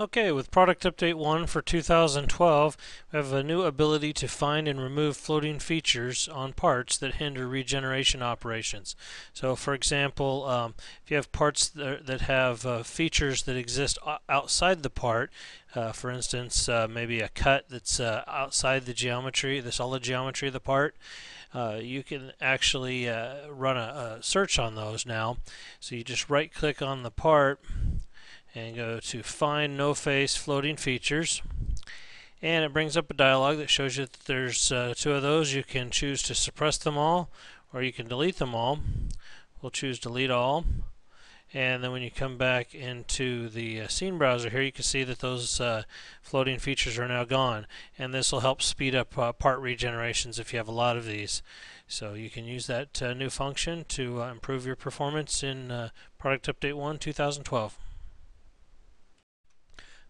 Okay, with Product Update 1 for 2012, we have a new ability to find and remove floating features on parts that hinder regeneration operations. So, for example, um, if you have parts that, have uh, features that exist outside the part, uh, for instance, uh, maybe a cut that's uh, outside the geometry, the solid geometry of the part, uh, you can actually uh, run a, a search on those now. So you just right click on the part and go to find no face floating features. And it brings up a dialog that shows you that there's uh, two of those. You can choose to suppress them all or you can delete them all. We'll choose delete all. And then when you come back into the uh, scene browser here you can see that those uh, floating features are now gone. And this will help speed up uh, part regenerations if you have a lot of these. So you can use that uh, new function to uh, improve your performance in uh, product update 1 2012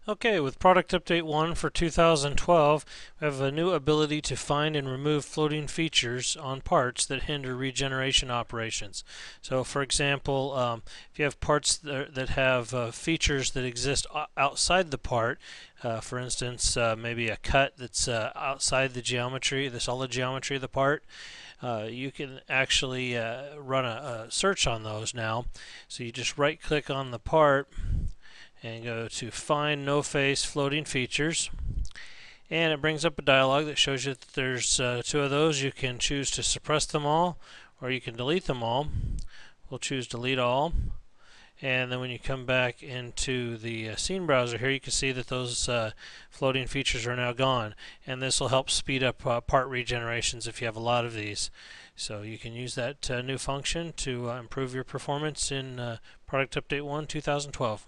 Okay, with Product Update 1 for 2012, we have a new ability to find and remove floating features on parts that hinder regeneration operations. So, for example, um, if you have parts that, that have uh, features that exist outside the part, uh, for instance, uh, maybe a cut that's uh, outside the geometry, the solid geometry of the part, uh, you can actually uh, run a, a search on those now. So you just right click on the part and go to find no face floating features. And it brings up a dialog that shows you that there's uh, two of those. You can choose to suppress them all or you can delete them all. We'll choose delete all. And then when you come back into the uh, scene browser here you can see that those uh, floating features are now gone. And this will help speed up uh, part regenerations if you have a lot of these. So you can use that uh, new function to uh, improve your performance in uh, product update 1 2012